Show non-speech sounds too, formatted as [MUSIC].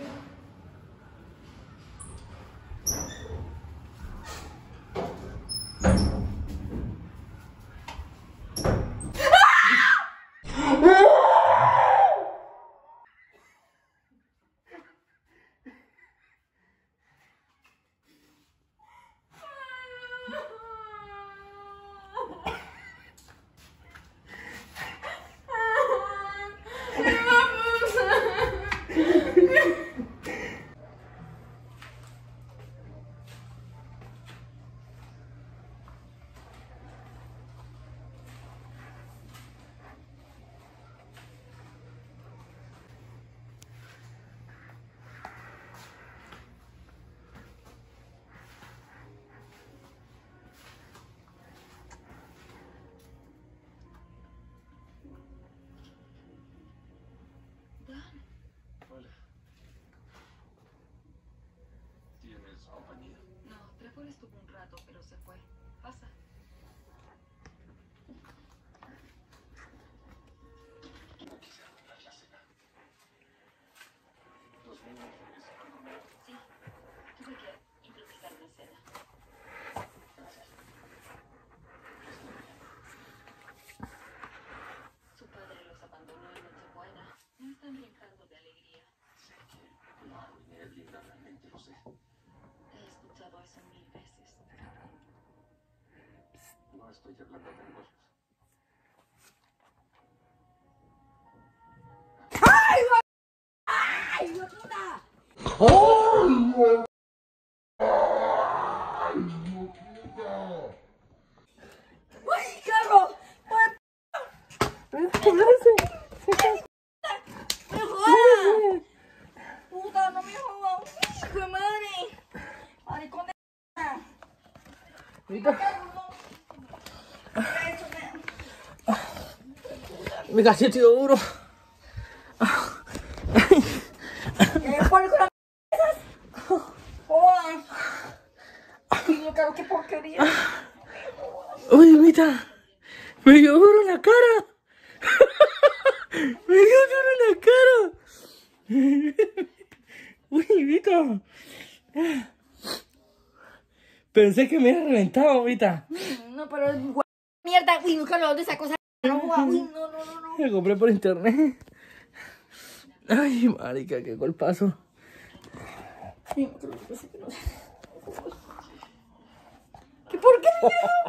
Yeah. Pero se fue. Pasa. No quise arruinar la cena. Los niños regresaron conmigo. Sí, tuve que improvisar una cena. Gracias. Su padre los abandonó en Nochebuena. No están brincando de alegría. Sé que arruiné, lo sé. são universos. Psst, no estoy hablando de negocios. ¡Ay, ¡Ay, otra! ¡Oh! ¡Ay, carro! Me casi tío duro. ¡Eh, por con las esas! ¡Jodan! ¡Ay, caro, qué porquería! Uy, mita. Me dio duro en la cara. [LAUGHS] Me dio duro en la cara. [LAUGHS] Uy, mita. Pensé que me había reventado, mita. No, pero es mierda. Uy, nunca lo de esa cosa. No, uy, no, no, no, no. [LAUGHS] Me compré por internet. Ay, marica, qué golpazo. ¡Qué porquería! ¡Qué [LAUGHS]